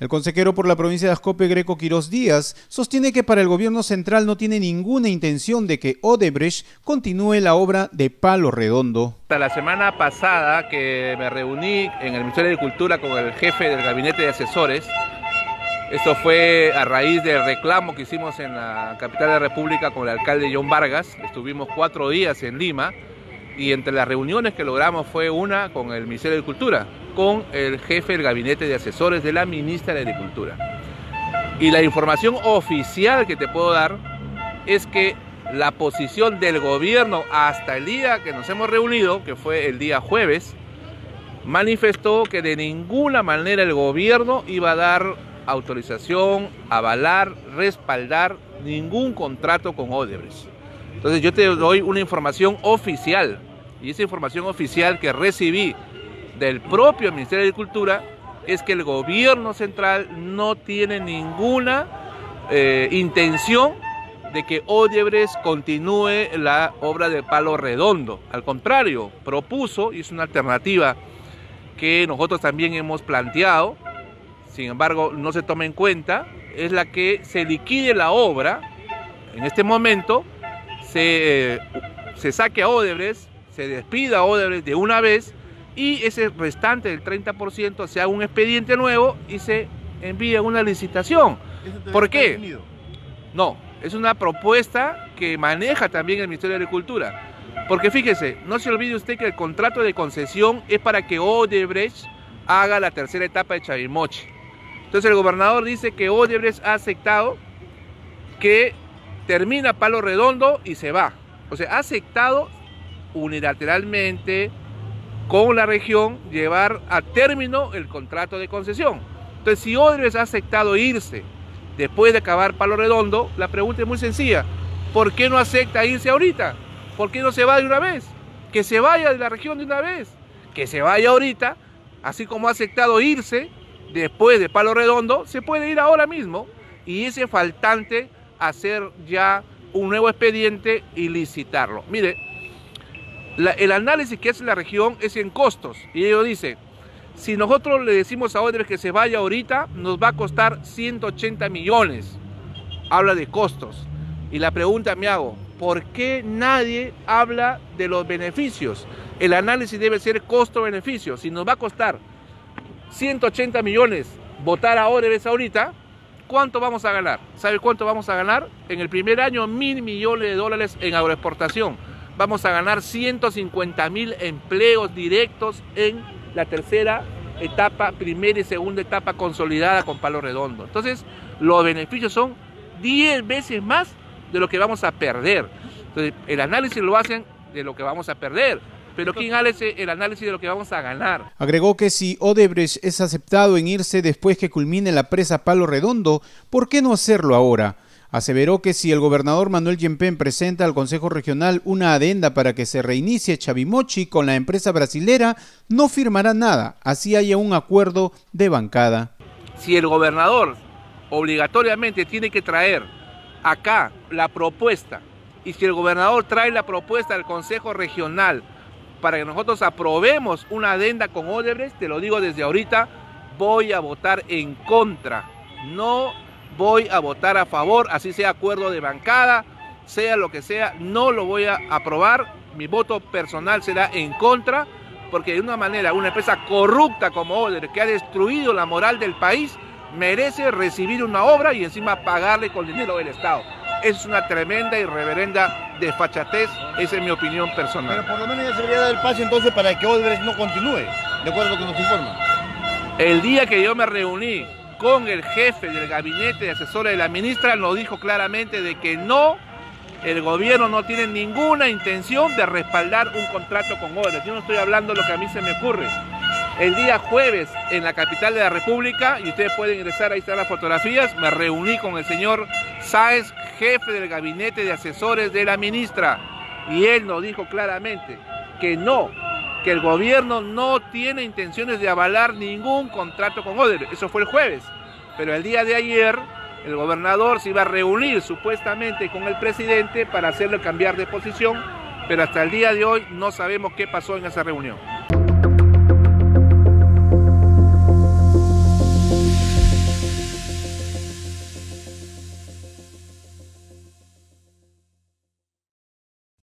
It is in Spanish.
El consejero por la provincia de Ascope, Greco Quirós Díaz, sostiene que para el gobierno central no tiene ninguna intención de que Odebrecht continúe la obra de Palo Redondo. La semana pasada que me reuní en el Ministerio de Cultura con el jefe del gabinete de asesores, esto fue a raíz del reclamo que hicimos en la capital de la República con el alcalde John Vargas. Estuvimos cuatro días en Lima y entre las reuniones que logramos fue una con el Ministerio de Cultura, con el jefe del gabinete de asesores de la ministra de Agricultura. Y la información oficial que te puedo dar es que la posición del gobierno hasta el día que nos hemos reunido, que fue el día jueves, manifestó que de ninguna manera el gobierno iba a dar autorización, avalar, respaldar ningún contrato con Odebrecht. Entonces yo te doy una información oficial y esa información oficial que recibí del propio Ministerio de Cultura es que el gobierno central no tiene ninguna eh, intención de que Odebrecht continúe la obra de Palo Redondo. Al contrario, propuso, y es una alternativa que nosotros también hemos planteado, sin embargo no se toma en cuenta, es la que se liquide la obra en este momento, se, se saque a Odebrecht, se despida a Odebrecht de una vez y ese restante del 30% se haga un expediente nuevo y se envíe una licitación. ¿Por qué? No, es una propuesta que maneja también el Ministerio de Agricultura. Porque fíjese, no se olvide usted que el contrato de concesión es para que Odebrecht haga la tercera etapa de Chavimoche. Entonces el gobernador dice que Odebrecht ha aceptado que termina Palo Redondo y se va. O sea, ha aceptado unilateralmente con la región llevar a término el contrato de concesión. Entonces, si Odebrecht ha aceptado irse después de acabar Palo Redondo, la pregunta es muy sencilla. ¿Por qué no acepta irse ahorita? ¿Por qué no se va de una vez? Que se vaya de la región de una vez. Que se vaya ahorita, así como ha aceptado irse después de Palo Redondo, se puede ir ahora mismo. Y ese faltante hacer ya un nuevo expediente y licitarlo. Mire, el análisis que hace la región es en costos. Y ellos dicen, si nosotros le decimos a Odebrecht que se vaya ahorita, nos va a costar 180 millones. Habla de costos. Y la pregunta me hago, ¿por qué nadie habla de los beneficios? El análisis debe ser costo-beneficio. Si nos va a costar 180 millones votar a Odebrecht ahorita, ¿cuánto vamos a ganar? ¿Sabe cuánto vamos a ganar? En el primer año, mil millones de dólares en agroexportación vamos a ganar 150 mil empleos directos en la tercera etapa, primera y segunda etapa consolidada con Palo Redondo. Entonces, los beneficios son 10 veces más de lo que vamos a perder. Entonces, el análisis lo hacen de lo que vamos a perder. Pero ¿quién hace el análisis de lo que vamos a ganar? Agregó que si Odebrecht es aceptado en irse después que culmine la presa Palo Redondo, ¿por qué no hacerlo ahora? aseveró que si el gobernador Manuel Yempén presenta al Consejo Regional una adenda para que se reinicie Chavimochi con la empresa brasilera, no firmará nada, así haya un acuerdo de bancada. Si el gobernador obligatoriamente tiene que traer acá la propuesta, y si el gobernador trae la propuesta al Consejo Regional para que nosotros aprobemos una adenda con Odebrecht, te lo digo desde ahorita, voy a votar en contra. No voy a votar a favor, así sea acuerdo de bancada, sea lo que sea, no lo voy a aprobar. Mi voto personal será en contra, porque de una manera una empresa corrupta como Oder, que ha destruido la moral del país, merece recibir una obra y encima pagarle con dinero del Estado. Es una tremenda y reverenda desfachatez, esa es mi opinión personal. Pero por lo menos ya se debería dar el paso entonces para que Odebrecht no continúe, de acuerdo a lo que nos informa. El día que yo me reuní con el jefe del gabinete de asesores de la ministra, nos dijo claramente de que no, el gobierno no tiene ninguna intención de respaldar un contrato con Odebrecht. Yo no estoy hablando de lo que a mí se me ocurre. El día jueves en la capital de la República, y ustedes pueden ingresar, ahí están las fotografías, me reuní con el señor Sáez, jefe del gabinete de asesores de la ministra, y él nos dijo claramente que no, que el gobierno no tiene intenciones de avalar ningún contrato con Odebrecht. Eso fue el jueves. Pero el día de ayer el gobernador se iba a reunir supuestamente con el presidente para hacerle cambiar de posición, pero hasta el día de hoy no sabemos qué pasó en esa reunión.